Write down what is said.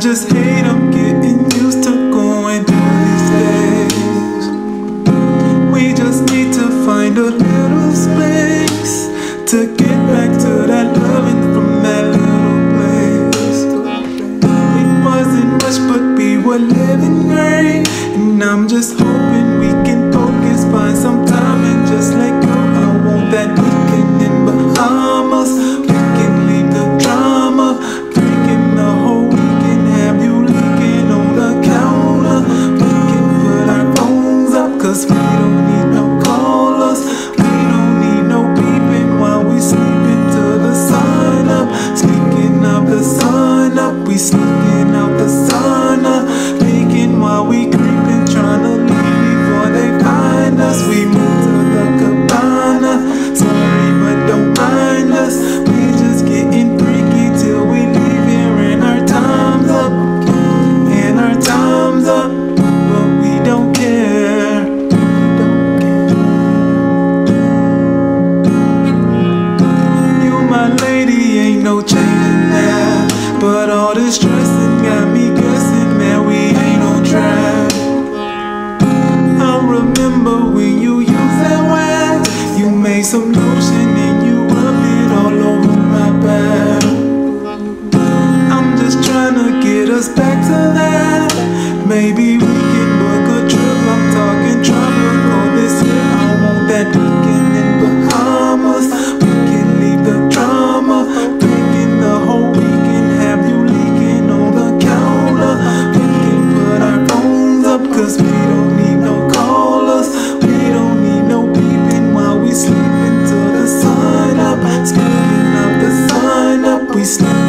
just hate I'm getting used to going through these days. We just need to find a little space To get back to that loving from that little place. It wasn't much but we were living right And I'm just hoping Some lotion and you rub it all over my back I'm just trying to get us back to that. Maybe we.